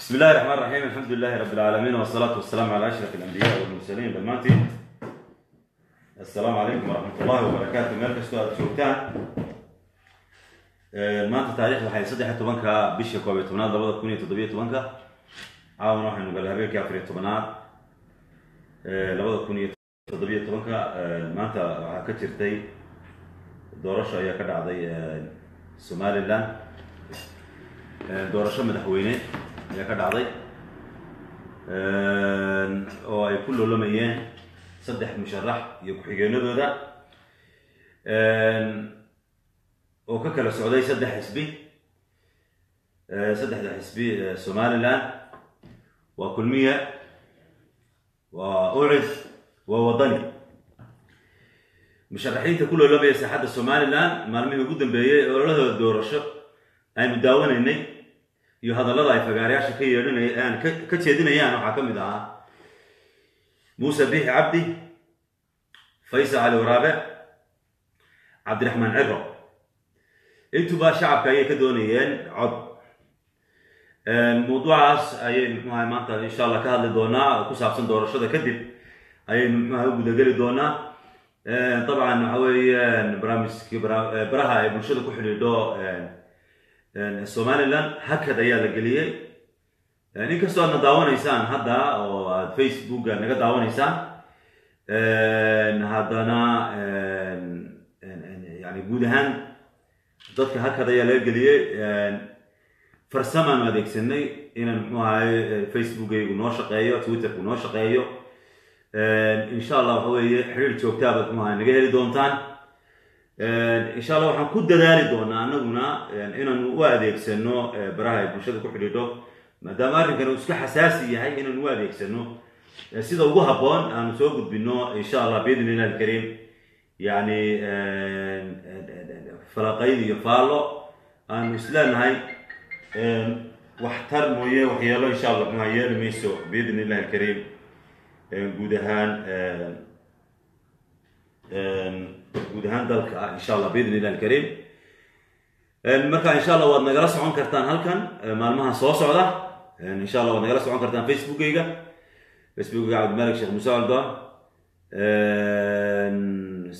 بسم الله الرحمن الرحيم الحمد لله رب العالمين والصلاة والسلام على أشرف الأنبياء والمرسلين دمانتي السلام عليكم ورحمة الله وبركاته meel kastoo aad joogtaan maanta taariikhda waxay saddex iyo tobanka bisha koob iyo tobnaad labada kun iyo toddobiyo tobanka caawana waxaynu galay habeenkii afar iyo tobnaad labada kun iyo toddobiyo tobanka maanta waxaa ka jirtay doorasho ayaa ka dhacday somaliland doorasho madaxweyne ayaa ka dhacday. Oo ay ku loolamayeen saddex musharax iyo ku-xigeenadooda. Oo ka kala socday saddex xisbi. Saddexda xisbi somaliland. Waa kulmiya waa ucid waa wadani. Musharaxiinta ku loolamaya saaxadda somaliland maalmihii ugu dambeeyey ololahooda doorasho aynu daawanaynay iyo hadallada ay fagaarayaasha ka yeedhinayaan ka jeedinayaan waxaa ka mid ahaa muuse bixi cabdi faysal cali waraabe cabdiraxmaan ciro intuba shacabka ayay ka doonayeen cod. Mawduucaas ayaynu muxuaha maanta insha allah ka hadli doonaa oo ku saabsan doorashada kadib ayaynu muxuaha u gudageli doonaa. Dabcan waxa weeyaan barnaamijki baraha ay bulshada ku xidhiidho somaliland hakad ayaa la geliyey inkastoo aadna daawanaysaan hadda oo aad facebooka naga daawanaysaan haddana yani guud ahaan dadka hakad ayaa laga geliyey farsamaanu adeegsanay inaan muxuu ahay facebookaygu noo shaqeeyo twitterku noo shaqeeyo. Insha allah waxa weeye xiriir joogtaabaad muxuu ahay naga heli doontaan insha allah waxaan ku dadaali doonaa anaguna inaanu u adeegsano baraha ay bulshada ku xidhiidho maadaama arrinkan uu iska xasaasi yahay inaanu u adeegsano. Sida ugu habboon aanu soo gudbino insha allah biidn illah alkariim yani falaqayn iyo faallo aanu isleenahay waxtar mooye waxyeelo insha allah muxua yeeli mayso biidn illah alkariim guud ahaan guud ahaan dalka ah insha allah biidn illah alkariim marka insha allah waad nagala socon kartaan halkan maalmaha soo socda insha allah waad nagala socon kartaan facebookayga facebookayga cabdimalik sheekh muuse aldoon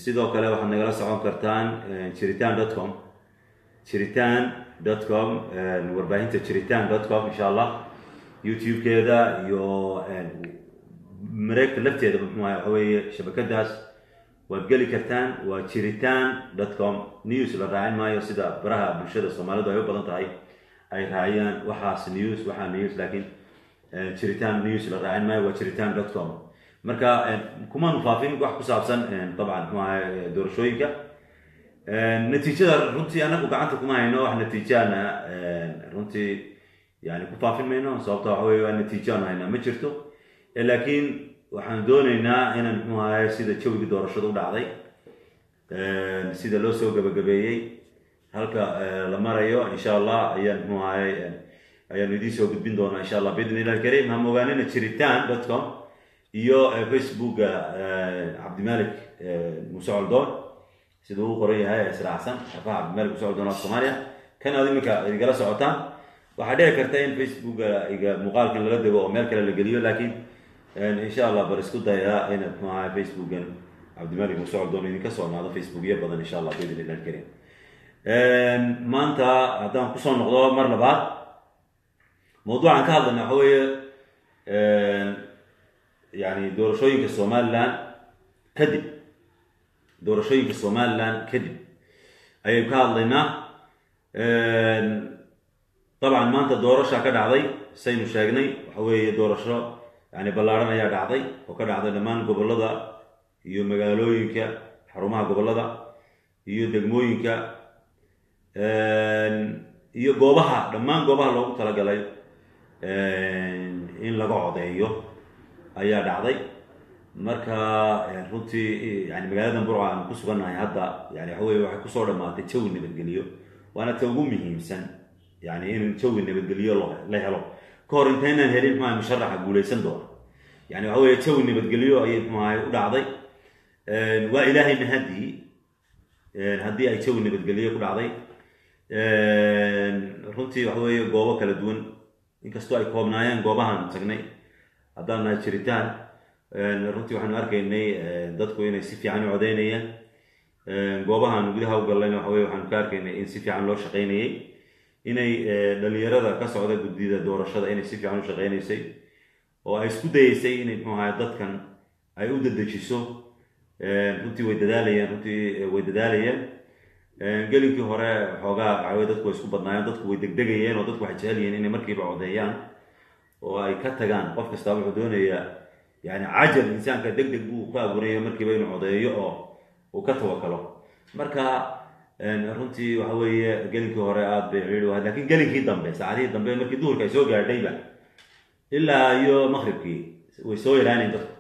sidoo kale waxaad nagala socon kartaan jiritan dot com. Jiritan dot com warbaahinta jiritan dot com insha allah youtube-keeda iyo mareegta lafteeda muxuaha waxa weeye shabakadaas waad geli kartaan waa jiritan dot com news la raacin maayo sida baraha bulshada soomaalidu ay u badan tahay. Ay raaciyaan waxaas news waxaa news laakiin jiritan news la raacin maayo waa jiritan dot com marka kumaanu faafin wax ku saabsan dabcan muxuu doorashooyinka. Natiijada runtii anagu gacanta kuma hayno wax natiijaana runtii yani ku faafin mayno sababta waxa weye waa natiijo aanu haynaa ma jirto. Laakiin waxaan doonaynaa inaan muxuu ahay sida jawigii doorashada u dhacday sida loo soo gabagabeeyey. Halka la marayo insha allah ayaan muxuu ahay ayaanu idiin soo gudbin doonaa insha allah biidn illah alkariim ha mogaanina jiritan dot com iyo facebooka cabdimalik muuse coldoon sida uu qoran yahay israacsan xafaha cabdimalik muuse coldoon af soomaaliya. Kan aad iminka igala socotaan waxaa dhici karta in facebooka muuqaalkan lala dego oo meel kale la geliyo laakiin insha allah bal isku dayaa inaad ahay facebookan cabdimalik muuse coldoon idinka soo naado facebookyo badan insha allah biidn illah alkariim maanta haddaan ku soo noqdo mar labaad mawduucan ka hadlayna waxa weeye yani doorashooyinka somaliland kadib doorashooyinka somaliland kadib ayaynu ka hadlaynaa dabcan maanta doorashaa ka dhacday saynu sheegnay waxa weeye doorasho yani ballaaran ayaa dhacday oo ka dhacday dhammaan gobollada iyo magaalooyinka xarumaha gobollada iyo degmooyinka iyo goobaha dhammaan goobaha loogu talagalay in laga codeeyo ayaa dhacday marka runtii yani magaalada burca aan ku sugannahay hadda yani waxa weye waxay ku soo dhamaatay jawi nabadgeliyo waana ta ugu muhiimsan yani in jawi nabadgeliyo la helo ka hor intaynaan helin muxuaha musharaxa guulaysan doona. Yani waxa weye jawi nabadgelyo ayay muxuahay u dhacday. Waa ilaahay mahadii haddii ay jawi nabadgeliyo ku dhacday. Runtii waxa weeye goobo kala duwan. Inkastoo ay koobnaayeen goobahan tagnay haddaan nahay jiritaan runtii waxaanu arkaynay dadku inay si fiican u codeynayeen goobahan gudaha u gallayna waxa weye waxaanu ka arkaynay in si fiican loo shaqaynayay inay dhalinyarada ka socda guddida doorashada inay si fiican u shaqaynaysay oo ay isku dayeysay inay muxuu ahay dadkan ay u dedejiso runtii way dadaalayeen runtii way dadaalayeen. Gelinkii hore xoogaa waxawey dadku way isku badnaayeen dadku way degdegayeen oo dadku waxay jecel yihiin inay markiiba codeeyaan oo ay ka tagaan. Qof kastaa wuxuu doonayaa yani cajal insaanka deg deg buu ku abuuraya markiiba inuu codeeyo oo uu ka tawakalo. Marka runtii waxa weeye gelinkii hore aada bay ciriiri wahayd laakiin gelinkii dambe saacadihii dambe markii duhurka ay soo gaadhayba ilaa iyo maqribkii way soo yaraanayn dadku.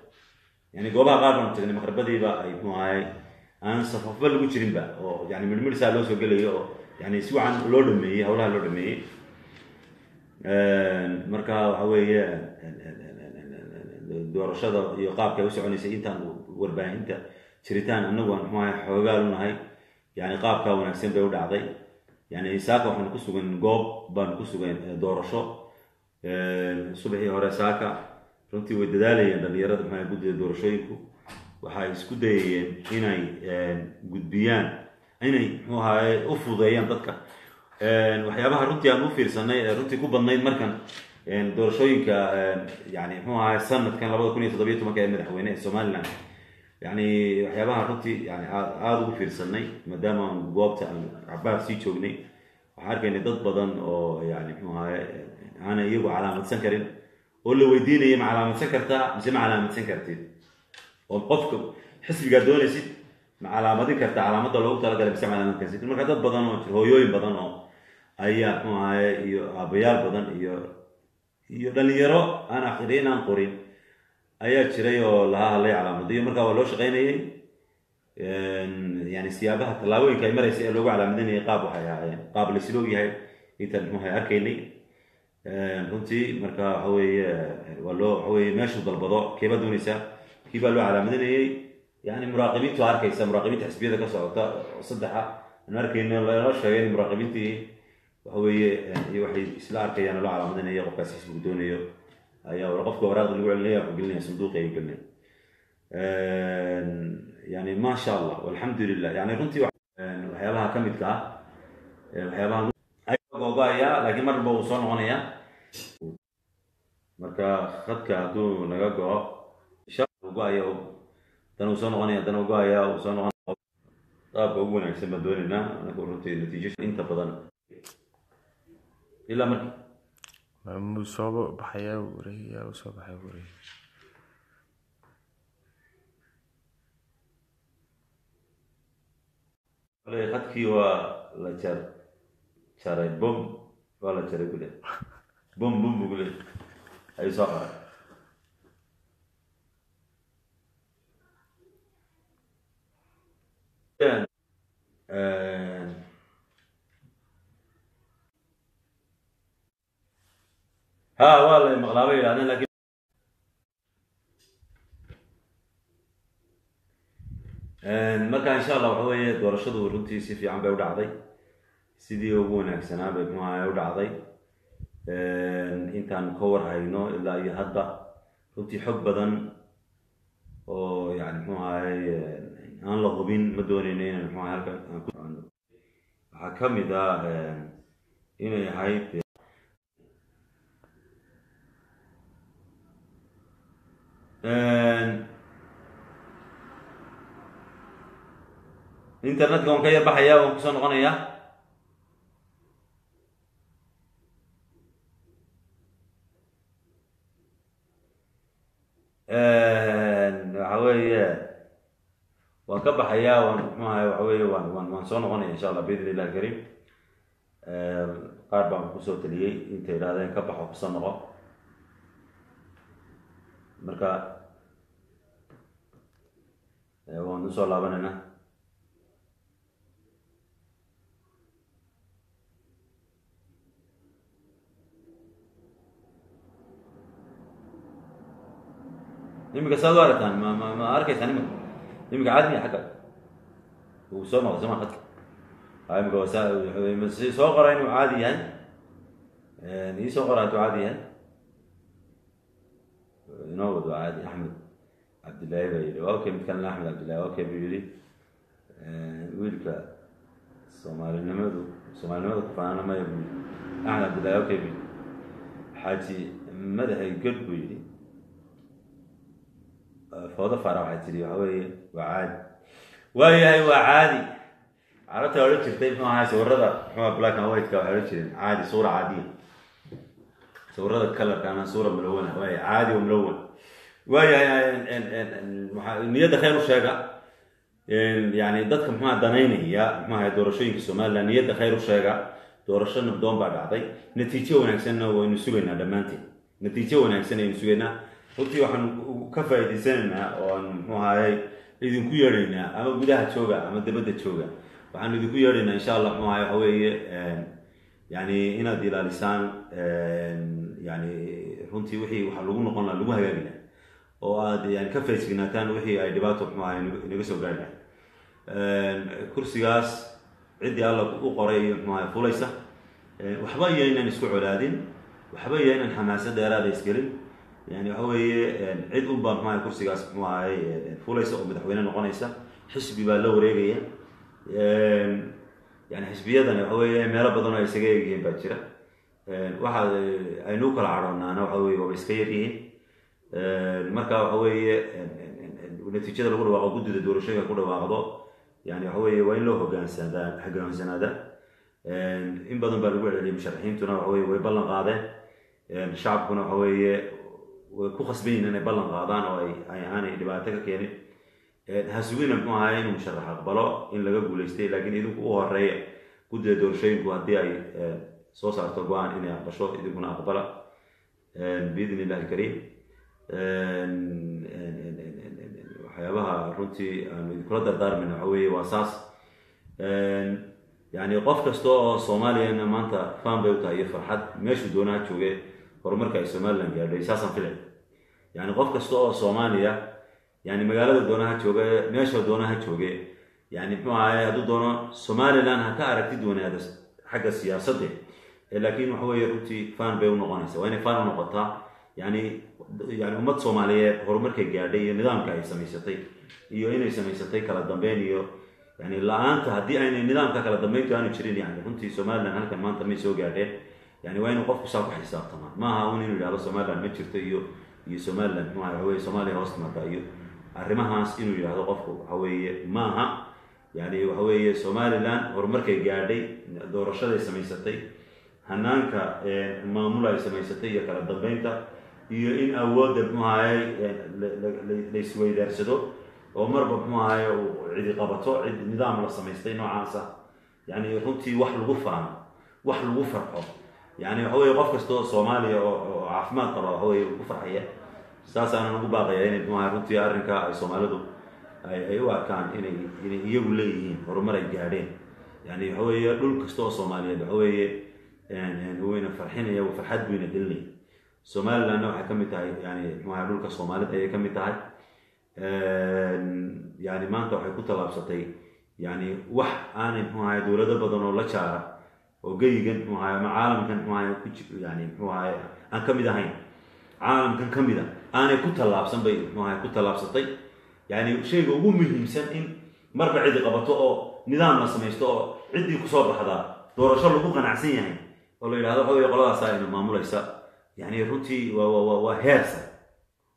Yani goobaha qaar baanu tagnay maqribadiiba ay muxuu ahay aan safafba lagu jirinba oo yani midhmidhsaa loo soo gelayo oo yani si wacan loo dhameeyey hawlaha loo dhameeyey. Marka waxa weeye doorashada iyo qaabka ay u soconaysay intaan warbaahinta jiritaan anagu aan muxuu ahay xoogaal u nahay yani qaabkaa wanaagsan bay u dhacday. Yani saaka waxaanu ku sugan goob baanu ku sugan doorasho. Subaxii hore saaka runtii way dadaalayeen dhalinyarada maxaa guddida doorashooyinku. Waxay isku dayayeen inay gudbiyaan inay muxuu ahaye u fududeeyaan dadka. Waxyaabaha runtii aan u fiirsanay ee runtii ku badnayd markan doorashooyinka yani muxuu ahaye sanadkan labada kun iyo toddobiyo tobanka ee madaxweyne ee somaliland yani waxyaabaha runtii yani aad ugu fiirsanay maadaama aan goobta aan cabaar sii joognay. Waxaan arkaynay dad badan oo yani muxuu ahaye aanay iyagu calaamadsan karin oo la weydiinaya ma calaamadsan kartaa mise ma calaamadsan kartid? Oo qofka xisbigaa doonaysid ma calaamadin kartaa calaamadda loogu talagalay mise calaamadin kartid? Marka dad badan oo hooyooyin badan oo ayaa muxuu ahaye iyo aabayaal badan iyo iyo dhalinyaro aan akhriin aan qorin ayaa jiray oo lahaa hadlay calaamadiyo markaa waa loo shaqaynayay yani siyaabaha tallaabooyinka ay maraysa ee loogu calaamadinayay qaab waxay ahaayeen. Qaab laisloog yahay intaan muxuu arkaynay. Runtii marka waxa weeye waa loo waxa weye meeshuu dalbado keebaa doonaysaa kii baa loo calaamadinayay yani muraaqibiintu arkaysa muraaqibiinta xisbiyada ka socota saddexa aan arkayno loo sheegay in muraaqibiintii waxa weeye iyo waxay isla arkayaan loo calaamadinaya qofkaas xisbigu doonayo ayaa qofka waraaqda lagu celinaya waxu gelinaya sanduuqi ay gelinaya yani ma sha allah walxamdu lilah yani runtii waxyaabaha ka midka ah waxyaabaha googaya laakiin mar walba uu soo noqonaya marka khadka hadduu naga go-o go'aya dana uu soo noqonaya dana go'aya uu soo noqonaya qaabka ugu wanaagsan baan doonaynaa anagu runtii natiijo inta badan. Ilaa markii muu soo baxayaa wareegayaa uu soo baxaya wareeg khadkii waa la jar jaray bom waa la jaray kule bom bom bu kule ayuu soo qaray ha waa la maqlaaba yidhahdeen laakiin marka insha allah waxa weeye doorashadu runtii si fiican bay u dhacday sidii ugu wanaagsanaa bay muxuaha u dhacday intaan ka war hayno ilaa iyo hadda runtii xog badan oo yani muxuu ahay aan la hubin ma dooneyno inaan muxuu ahay halkan waxaa ka mid ah inay ahayd internetka waan ka yar baxaya waan ku soo noqonaya waxa weeye waan ka baxaya waan muxuu ahay waxa weeye waan waan waan soo noqonaya insha allah biidn illah karim qaar baan ku soo taliyey intay idhahdeen ka baxo ku soo noqo marka waan u soo laabanayna imika saad u aragtaan ma ma ma arkaysaan imika imika caadi miya xagga? Uu soo noqday soma khadka imika soo qora inuu caadi yahay. Iisoo qoraa ducadii ha inoo wado caadi axmed cabdillaahi baa yidhi waa okay mid kalena axmed cabdillahi okay buu yidhi. Wiilka soomaalinimadu soomaalinimada ku faanana maya buu yidhi. Axmed cabdillahi okay buu yidhi. Xaaji madaxay god buu yidhi. Foodo fara waxay tidhi waxa weeye waa caadi waayahay waa caadi carabta odhan jirtay muxuu ahaa sawirada muxuu black and white-ka waxay odhan jireen caadi suura caadiya sawirada kalarka ama suura malowana waaya caadi wa malowan waayahay niyadda khayr u sheega yani dadka muxuha danaynaya muxuaha doorashooyinka somaliland niyadda khayr u sheega doorasho nabdoon baa dhacday. Natiijo wanaagsanna waynu sugaynaa dhammaanteen natiijo wanaagsan aynu sugaynaa. Runtii waxaan ka faa'iidaysanaynaa oo aan muxuu ahaayey idinku yeedhaynaa ama gudaha jooga ama dabadda jooga. Waxaan idinku yeedhaynaa insha allah muxuu ahay waxa weeye yani inaad ilaalisaan yani runtii wixii waxa lagu noqon laha lagu hagaagi laha oo aad yani ka feejignaataan wixii ay dhibaato muxuu ahay inaga soo gaari kursigaas ciddii alla u qoray iyo muxuu ahay fulaysa waxba iyo inaan isku colaadin waxba iyo inaan xamaasad dheeraada isgelin. Yani waxa weeye cid unbaa muxuu ahay kursigaas muxuu ahay fulaysa oo madaxweyne noqonaysa xisbi baa la wareegaya. Yani xisbiyadani waxa weeye meelo badan oo ay isaga egyihiin baa jira waxa aynu kala cadhoonaana waxa weye waaba iska yaryihiin marka waxa weeye natiijada lagu dhawaaqo guddida doorashooyinka ku dhawaaqdo yani waxa weeye waa in loo hogaansanaa hogaansanaada. In badan baa lagu celiyay musharaxiintuna waxa weye way ballan qaadeen. Shacabkuna waxa weeye way ku khasban yihiin inay ballan qaadaan oo ay aanay dhibaato ka keenin. Hasugina muxuu ahaa inuu musharax aqbalo in laga guulaystay laakiin idinku u horreeya guddida doorashooyinku haddii ay soo saarto go'aan inay aqbasho idinkuna aqbala. Biidn illahi kariim. Waxyaabaha runtii aanu idinkula dardaarmayna waxa weeye waa saas. Yani qof kasta oo soomaaliyana maanta fan bay u tahay iyo farxad meeshuu doonaha jooge horumarka ay somaliland gaadhay saasaan filay yani qof kasta oo soomaaliya yani magaalada doonaha jooge meesha doonaha jooge yani muxuu ahaye hadduu doono somaliland ha ka aragtid wanaada xagga siyaasadde laakiin waxa weeye runtii fan bay unoqonaysa waa inay fan unoqotaa yani yani ummad soomaaliyeed horumarkay gaadhay iyo nidaamka ay samaysatay iyo inay samaysatay kala dambeyn iyo yani la'aanta haddii aynay nidaamka kala dambeyntu aanu jirin yani runtii somaliland halkan maanta may soo gaadheen yani waa inuu qofku saa ku xisaabtamaa ma aha un inuu yidhahdo somaliland ma jirto iyo iyo somaliland muxuu ahay waxa weye soomaaliya hoos timaada iyo arrimahaas inuu yidhahdo qofku waxa weeye ma aha yani waxa weeye somaliland horumarkay gaadhay doorashaday samaysatay hanaanka maamul ay samaysatay iyo kala dambeynta iyo in awoodda muxuu ahaye laisweydaarsado oo marba muxuu ahaye cidi qabato cid nidaam la samaystay noocaasa yani runtii wax lagu faano wax lagu farxo. Yani waxa weye qof kasta oo soomaaliya oo caafimaad qaba waxa weye ku farxaya. Saasaanan ugu baaqaya inay ahay runtii arrinka ay soomaalidu ay u arkaan inay inay iyagu leeyihiin horumar ay gaadheen. Yani waxa weeye dhul kasta oo soomaaliyeed waxa weeye wayna farxinaya farxad buyna gelinaya somalilandna waxay ka mid tahay yani muxuu ahay dhulka soomaalida ayay ka mid tahay yani maanta waxay ku tallaabsatay yani wax aanay muxuu ahay dowlado badan oo la jaara oo geyigan muxuu ahay ama caalamkan muxuu ahay yani muxuu ahay aan ka mid ahayn caalamkan ka mid a aanay ku tallaabsan bay muxuu ahay ku tallaabsatay yani shayga ugu muhiimsan in marba cidi qabato oo nidaam la samaysto oo ciddii ku soo baxdaa doorasho lagu qanacsan yahay oo la yidhahdo wey qoladaasa ayna maamulaysa yani runtii waa heer sare.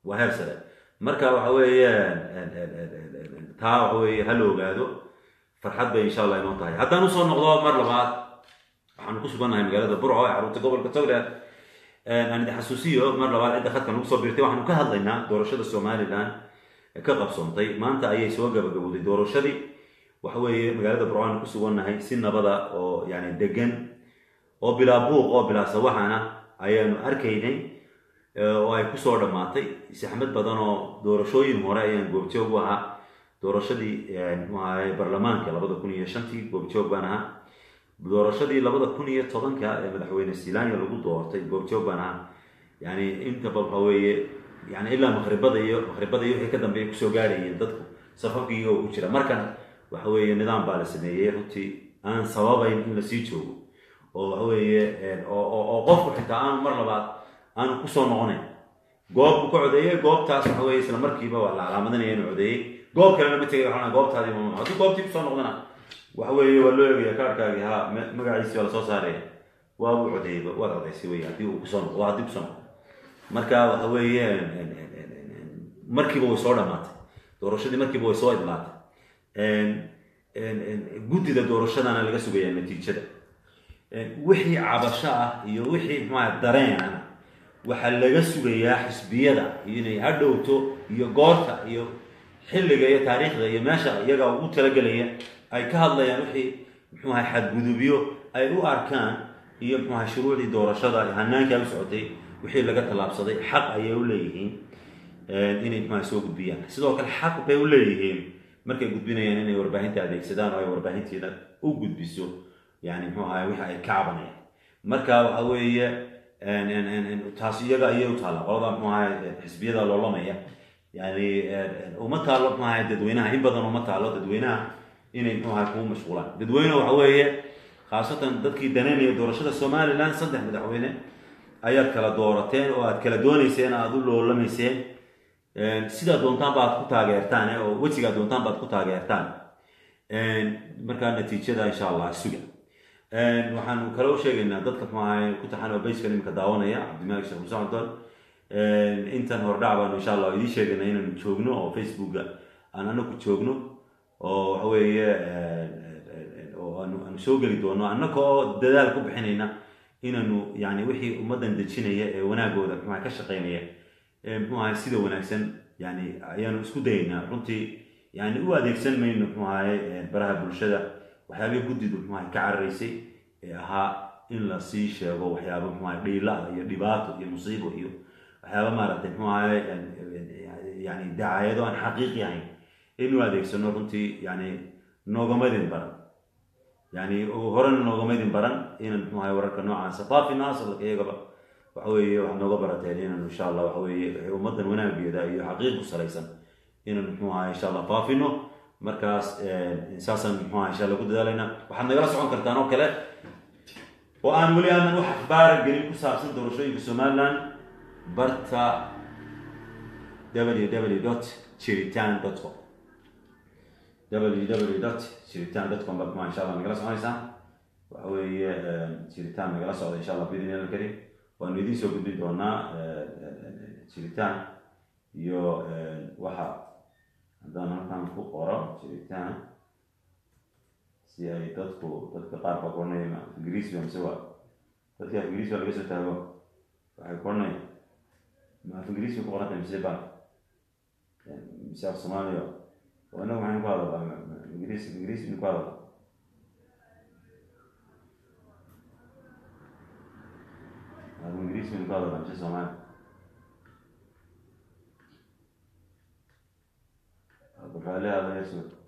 Waa heer sare. Marka waxa weeye taa waxa weeye ha la ogaado farxad bay insha allah inoo tahay. Haddaan u soo noqdo mar labaad waxaanu ku sugannahay magaalada burco ee xarunta gobolka togland aan idin xasuusiyo mar labaad cidda khadkan lagu soo biirtay waxaanu ka hadlaynaa doorashada somaliland ka qabsoontay. Maanta ayay soo gabagabowday doorashadii. Waxa weeye magaalada burco aanu ku sugannahay si nabada oo yani degan oo bilaa buuq oo bilaa sawaxana ayaanu arkaynay oo ay ku soo dhammaatay. Saxmad badan oo doorashooyin hore ayaan goobjoog u ahaa. Doorashadii muxuu ahay barlamaanka labada kun iyo shantii goobjoog baan ahaa. Doorashadii labada kun iyo tobanka ee madaxweyne silania lagu doortay goobjoog baan ahaa. Yani intaba waxa weeye yani ilaa maqribada iyo maqribada iyo wixii ka dambeeya ku soo gaadhayeen dadku. Safafkii oo ku jira. Markan waxa weeye nidaam baa la sameeyey. Runtii aan sababayn in la sii joogo oo waxa weeye oo qofku xitaa aanu mar labaad aanu ku soo noqonayn. Goob buu ka codeeyey goobtaas waxa weeye isla markiiba waa la calaamadinaya inuu codeeyey. Goob kalena ma tegay waxaa goobtaadii ma haddii goobtii ku soo noqdana waxa weeye waa loo eegaya kaarhkaagii ha magaciisi waa la soo saaraya. Waa uu codeeyeyba waad codeysay wey haddii uu ku soo noqdo haddii ku soo noqdo. Marka waxa weeye markiiba way soo dhamaatay doorashadii markiiba way soo idlaatay guddida doorashadana laga sugayaa natiijada wixii cabasho ah iyo wixii maxaa dareen ah waxaa laga sugayaa xisbiyada inay hadhowto iyo goorta iyo xilliga iyo taariikhda iyo meesha iyaga ugu talagelaya ay ka hadlayaan wixii muxuaha xadgudubyo ay u arkaan iyo muxuaha shuruucdii doorashada hanaankaa u socotay wixii laga tallaabsaday. Xaq ayay u leeyihiin inay muxuaha soo gudbiyaan. Sidoo kale xaq bay u leeyihiin markay gudbinayaan inay warbaahinta adeegsadaan oo ay warbaahinteeda u gudbiso yani muxuu ahay wixi ay ka cabanayaan marka waxa weeye taas iyaga ayay u taalla qolada muxuu ahay xisbiyada loolamaya yani uma taallo muxuu ahay dadweynaha in badan uma taallo dadweynaha inay muxuu ahay kugu mashquulaan. Dadweyne waxa weeye khaasatan dadkii daneynaya doorashada somaliland saddex madaxweyne ayaad kala doorateen oo aad kala doonayseen aada u loolamayseen. Sidaa doontaan baad ku taageertaan oo wejigaa doontaan baad ku taageertaan. Markaa natiijada insha allah suga waxaanu kale u sheegaynaa dadka muxuahay ku taxan oo bayskan imika daawanaya cabdimalik sheekh muuse intan hordhac baanu insha allah idiin sheegaynaa inaanu joogno oo facebooka aan anaku joogno oo waxa weeye aanu soo geli doono. Annaka oo dadaal ku bixinayna inaanu yani wixii ummaddan dejinaya ee wanaagooda muxuaha ka shaqeynaya. Muxuu ahay sida wanaagsan yani ayaanu isku dayaynaa. Runtii yani u adeegsan mayno muxuu ahay baraha bulshada waxyaabihii guddidu muxuu ahay ka cararaysay ee ahaa in la sii sheego waxyaaba muxuu ahay dhiila iyo dhibaato iyo musiibo iyo waxyaaba maaragtay muxuu ahay yani dacaayado aan xaqiiqi ahayn. In u adeegsano runtii yani noogamadin baran. Yani horena noogamadin baran inaan muxuu ahay wararka noocaasa faafina asalka iyagaba waxa weeye waxaad nooga barateen inaan insha allah waxa weeye ummaddan wanaageeda iyo xaqiiq ku salaysan inaan muxuu ahay insha allah faafino markaas saasaan muxuu ahay insha allah ku dadaalayna. Waxaad nagala socon kartaan oo kale oo aan weli aanan wax akhbaara gelin ku saabsan doorashooyinka somaliland barta www dot jiritan dot com. www dot jiritan dot com muxuu insha allah nagala soconaysaan waxa weeye jiritaan nagala socda insha allah bidin alkarim waanu idiin soo gudbin doonaa jiritaan iyo waxa haddaan halkan ku qoro jiritaan si ay dadku dadka qaar baa koranaya ingiriis ba mise waa dadka af ingiriis baa laga soo taago. Waxay koranaya ma af ingiriis bay ku qorantay mise ba mise af soomaaliya. Oo inagu maxaynu ku hadalaa ingiriis ingiriis baynu ku hadalaa. Ingiriis baynu ku hadalaa mise soomaali waxaa leedahay